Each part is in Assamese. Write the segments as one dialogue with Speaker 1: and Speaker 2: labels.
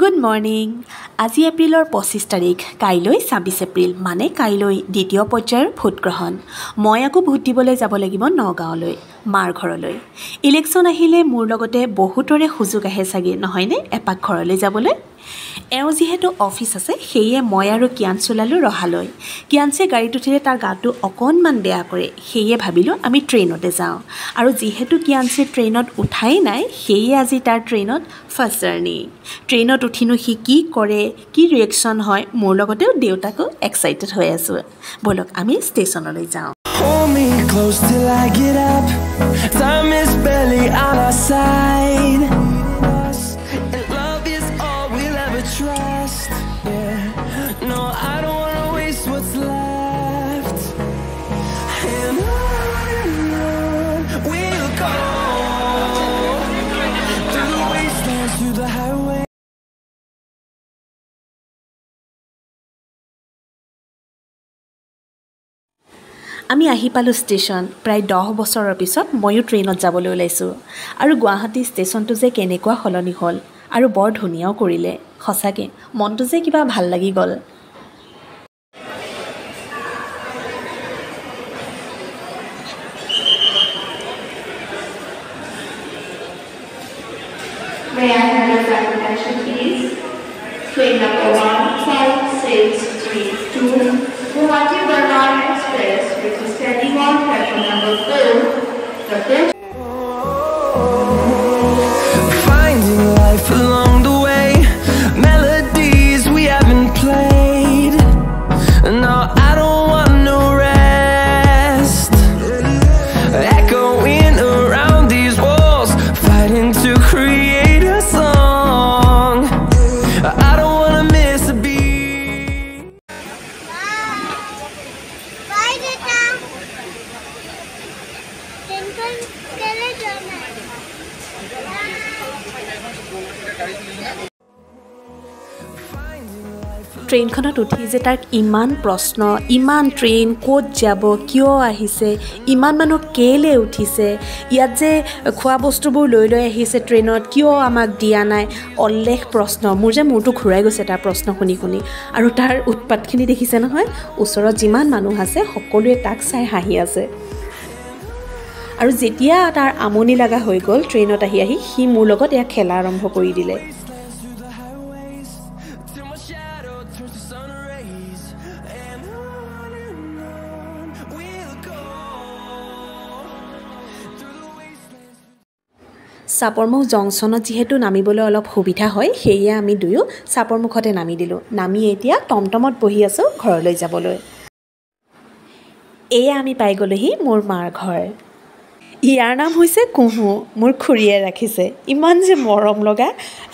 Speaker 1: গুড মৰ্ণিং আজি এপ্ৰিলৰ পঁচিছ তাৰিখ। কাইলৈ ছাব্বিছ এপ্ৰিল। মানে কাইলৈ দ্বিতীয় পৰ্যায়ৰ ভোটগ্ৰহণ মই আকৌ ভোট দিবলৈ যাব লাগিব নগাঁৱলৈ মাৰ ঘৰলৈ। ইলেকশ্যন আহিলে মোৰ লগতে বহুতৰে সুযোগ আহে চাগে নহয়নে? এপাক ঘৰলৈ যাবলৈ। এওঁ যিহেতু অফিচ আছে সেয়ে মই আৰু কিয়াঞ্চ ওলালোঁ ৰহালৈ। কিয়াঞ্চে গাড়ীত উঠিলে তাৰ গাটো অকণমান বেয়া কৰে সেয়ে ভাবিলোঁ আমি ট্ৰেইনতে যাওঁ। আৰু যিহেতু কিয়াঞ্চে ট্ৰেইনত উঠাই নাই সেয়ে আজি তাৰ ট্ৰেইনত ফাৰ্ষ্ট জাৰ্ণি। ট্ৰেইনত উঠিনো সি কি কৰে কি ৰিয়েকশ্যন হয় মোৰ লগতেও দেউতাকো এক্সাইটেড হৈ আছোঁ। ব'লক আমি ষ্টেচনলৈ যাওঁ। আমি আহি পালোঁ ষ্টেচন। প্ৰায় দহ বছৰৰ পিছত ময়ো ট্ৰেইনত যাবলৈ ওলাইছোঁ। আৰু গুৱাহাটী ষ্টেচনটো যে কেনেকুৱা সলনি হ'ল আৰু বৰ ধুনীয়াও কৰিলে। সঁচাকৈ মনটো যে কিবা ভাল লাগি গ'ল।
Speaker 2: May I have your attention, please? Train number one five six three
Speaker 3: Finding life along the way, melodies we haven't played. No, I don't want no rest. Echoing around these walls, fighting to create
Speaker 1: ট্ৰেইনখনত উঠি যে তাক ইমান প্ৰশ্ন ইমান ট্ৰেইন ক'ত যাব কিয় আহিছে ইমান মানুহ কেলৈ উঠিছে ইয়াত যে খোৱা বস্তুবোৰ লৈ লৈ আহিছে ট্ৰেইনত কিয় আমাক দিয়া নাই অল্লেখ প্ৰশ্ন মোৰ যে মূৰটো ঘূৰাই গৈছে তাৰ প্ৰশ্ন শুনি শুনি। আৰু তাৰ উৎপাতখিনি দেখিছে নহয় ওচৰত যিমান মানুহ আছে সকলোৱে তাক চাই হাঁহি আছে। আৰু যেতিয়া তাৰ আমনি লগা হৈ গ'ল ট্ৰেইনত আহি আহি সি মোৰ লগত এয়া খেলা আৰম্ভ কৰি দিলে. চাপৰমুখ জংচনত যিহেতু নামিবলৈ অলপ সুবিধা হয় সেয়ে আমি দুয়ো চাপৰমুখতে নামি দিলোঁ। নামি এতিয়া টমটমত বহি আছোঁ ঘৰলৈ যাবলৈ। এয়া আমি পাই গ'লোহি মোৰ মাৰ ঘৰ। ইয়াৰ নাম হৈছে কুহু মোৰ খুৰীয়ে ৰাখিছে। ইমান যে মৰম লগা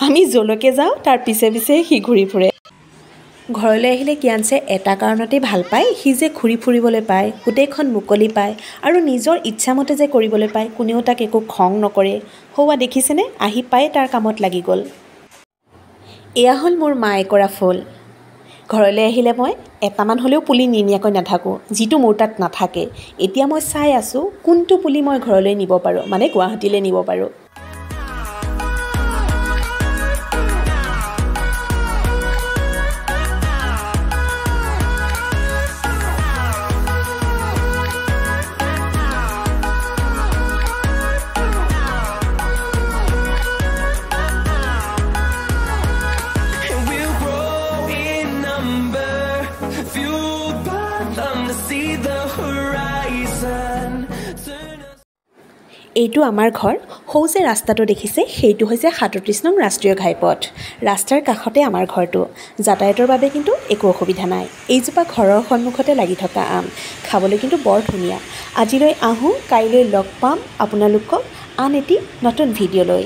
Speaker 1: আমি য'লৈকে যাওঁ তাৰ পিছে পিছে সি ঘূৰি ফুৰে। ঘৰলৈ আহিলে কিয়ানছে এটা কাৰণতেই ভাল পায় সি যে ঘূৰি ফুৰিবলৈ পায় গোটেইখন মুকলি পায় আৰু নিজৰ ইচ্ছামতে যে কৰিবলৈ পায় কোনেও তাক একো খং নকৰে। সৌৱা দেখিছেনে? আহি পাই তাৰ কামত লাগি গ'ল। এয়া হ'ল মোৰ মায়ে কৰা ফুল। ঘৰলৈ আহিলে মই এটামান হ'লেও পুলি নিনিয়াকৈ নাথাকোঁ যিটো মোৰ তাত নাথাকে। এতিয়া মই চাই আছোঁ কোনটো পুলি মই ঘৰলৈ নিব পাৰোঁ মানে গুৱাহাটীলৈ নিব পাৰোঁ। এইটো আমাৰ ঘৰ। সৌ যে ৰাস্তাটো দেখিছে সেইটো হৈছে সাতত্ৰিছ নং ৰাষ্ট্ৰীয় ঘাইপথ। ৰাস্তাৰ কাষতে আমাৰ ঘৰটো। যাতায়াতৰ বাবে কিন্তু একো অসুবিধা নাই। এইজোপা ঘৰৰ সন্মুখতে লাগি থকা আম। খাবলৈ কিন্তু বৰ ধুনীয়া। আজিলৈ আহোঁ কাইলৈ লগ পাম আপোনালোকক আন এটি নতুন ভিডিঅ' লৈ